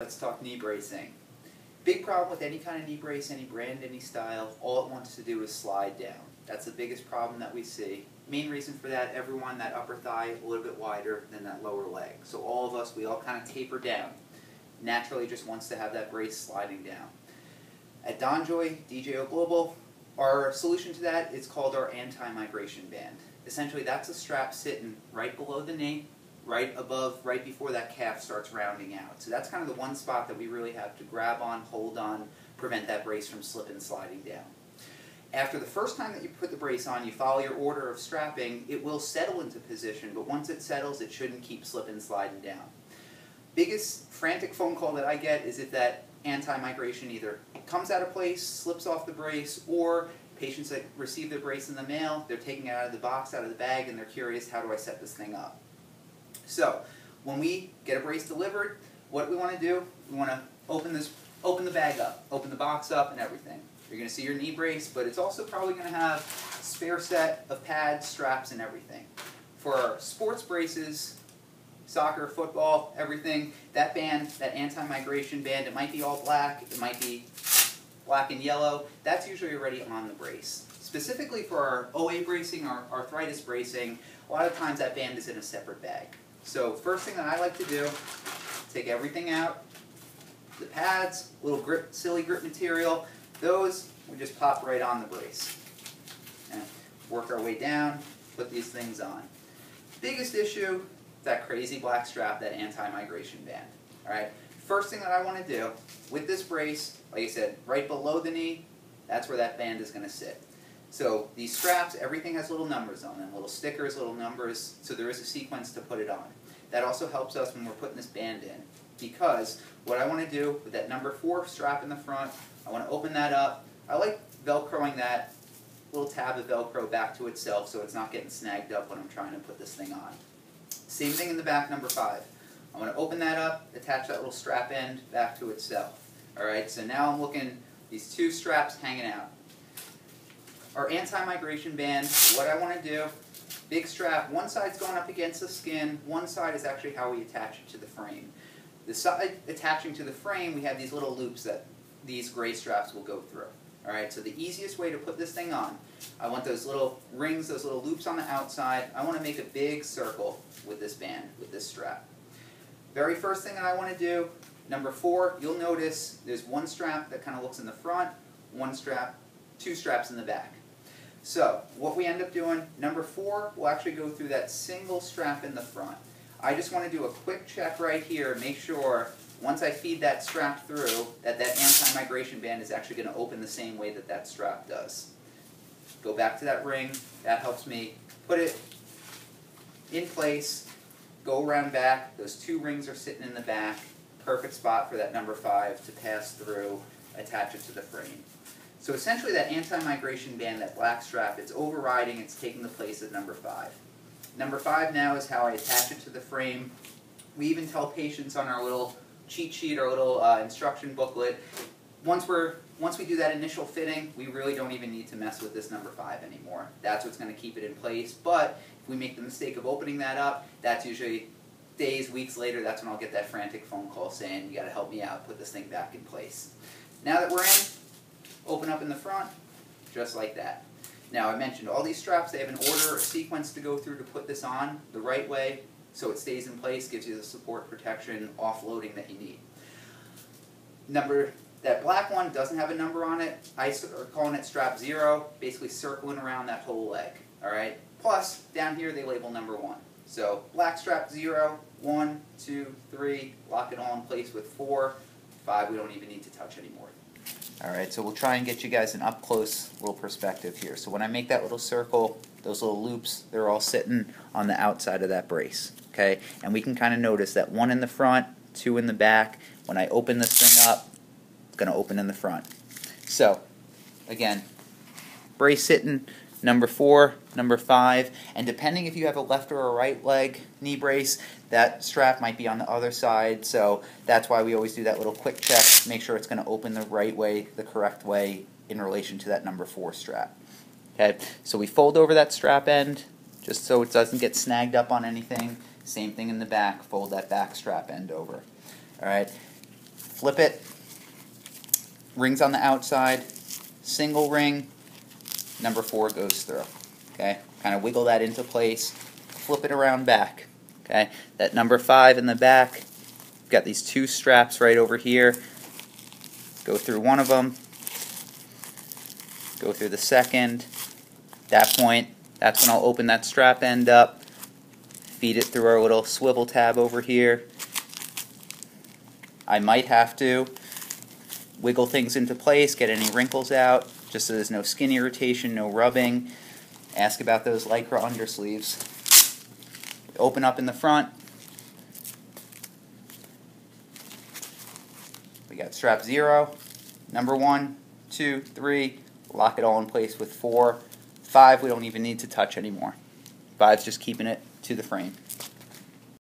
Let's talk knee bracing. Big problem with any kind of knee brace, any brand, any style, all it wants to do is slide down. That's the biggest problem that we see. Main reason for that, everyone, that upper thigh a little bit wider than that lower leg. So all of us, we all kind of taper down. Naturally just wants to have that brace sliding down. At DonJoy, DJO Global, our solution to that is called our anti-migration band. Essentially that's a strap sitting right below the knee, right above, right before that calf starts rounding out. So that's kind of the one spot that we really have to grab on, hold on, prevent that brace from slipping sliding down. After the first time that you put the brace on, you follow your order of strapping, it will settle into position, but once it settles, it shouldn't keep slipping sliding down. Biggest frantic phone call that I get is if that anti-migration either comes out of place, slips off the brace, or patients that receive their brace in the mail, they're taking it out of the box, out of the bag, and they're curious, how do I set this thing up? So when we get a brace delivered, what we want to do, we want to open this, open the bag up, open the box up and everything. You're going to see your knee brace, but it's also probably going to have a spare set of pads, straps, and everything. For our sports braces, soccer, football, everything, that band, that anti-migration band, it might be all black, it might be black and yellow, that's usually already on the brace. Specifically for our OA bracing, our arthritis bracing, a lot of times that band is in a separate bag. So first thing that I like to do, take everything out, the pads, little grip, silly grip material, those we just pop right on the brace. And work our way down, put these things on. Biggest issue, that crazy black strap, that anti-migration band. Alright, first thing that I want to do with this brace, like I said, right below the knee, that's where that band is going to sit. So these straps, everything has little numbers on them, little stickers, little numbers, so there is a sequence to put it on. That also helps us when we're putting this band in. Because what I want to do with that number 4 strap in the front, I want to open that up. I like velcroing that little tab of velcro back to itself so it's not getting snagged up when I'm trying to put this thing on. Same thing in the back, number 5. I want to open that up, attach that little strap end back to itself. Alright, so now I'm looking, these two straps hanging out. Our anti-migration band, what I want to do, big strap, one side's going up against the skin, one side is actually how we attach it to the frame. The side attaching to the frame, we have these little loops that these gray straps will go through. Alright, so the easiest way to put this thing on, I want those little rings, those little loops on the outside. I want to make a big circle with this band, with this strap. Very first thing that I want to do, number four, you'll notice there's one strap that kind of looks in the front, one strap, two straps in the back. So, what we end up doing, number four, we'll actually go through that single strap in the front. I just want to do a quick check right here, make sure once I feed that strap through, that that anti-migration band is actually going to open the same way that that strap does. Go back to that ring, that helps me put it in place, go around back, those two rings are sitting in the back, perfect spot for that number five to pass through, attach it to the frame. So essentially that anti-migration band, that black strap, it's overriding, it's taking the place of number five. Number five now is how I attach it to the frame. We even tell patients on our little cheat sheet, our little uh, instruction booklet, once we're once we do that initial fitting, we really don't even need to mess with this number five anymore. That's what's going to keep it in place. But if we make the mistake of opening that up, that's usually days, weeks later, that's when I'll get that frantic phone call saying, you got to help me out, put this thing back in place. Now that we're in, open up in the front, just like that. Now I mentioned all these straps, they have an order, a sequence to go through to put this on the right way so it stays in place, gives you the support, protection, offloading that you need. Number, that black one doesn't have a number on it. I start calling it strap zero, basically circling around that whole leg. Alright? Plus, down here they label number one. So, black strap zero, one, two, three, lock it all in place with four, five we don't even need to touch anymore. Alright, so we'll try and get you guys an up-close little perspective here. So when I make that little circle, those little loops, they're all sitting on the outside of that brace. Okay, and we can kind of notice that one in the front, two in the back. When I open this thing up, it's going to open in the front. So, again, brace sitting, number four, number five, and depending if you have a left or a right leg knee brace, that strap might be on the other side, so that's why we always do that little quick check, make sure it's going to open the right way, the correct way in relation to that number four strap. Okay, so we fold over that strap end just so it doesn't get snagged up on anything. Same thing in the back, fold that back strap end over. Alright, flip it, rings on the outside, single ring, number four goes through. Okay, kind of wiggle that into place, flip it around back. Okay, that number five in the back, got these two straps right over here. Go through one of them, go through the second. That point, that's when I'll open that strap end up, feed it through our little swivel tab over here. I might have to wiggle things into place, get any wrinkles out, just so there's no skin irritation, no rubbing. Ask about those Lycra undersleeves. Open up in the front. We got strap zero, number one, two, three. Lock it all in place with four. Five, we don't even need to touch anymore. Five's just keeping it to the frame.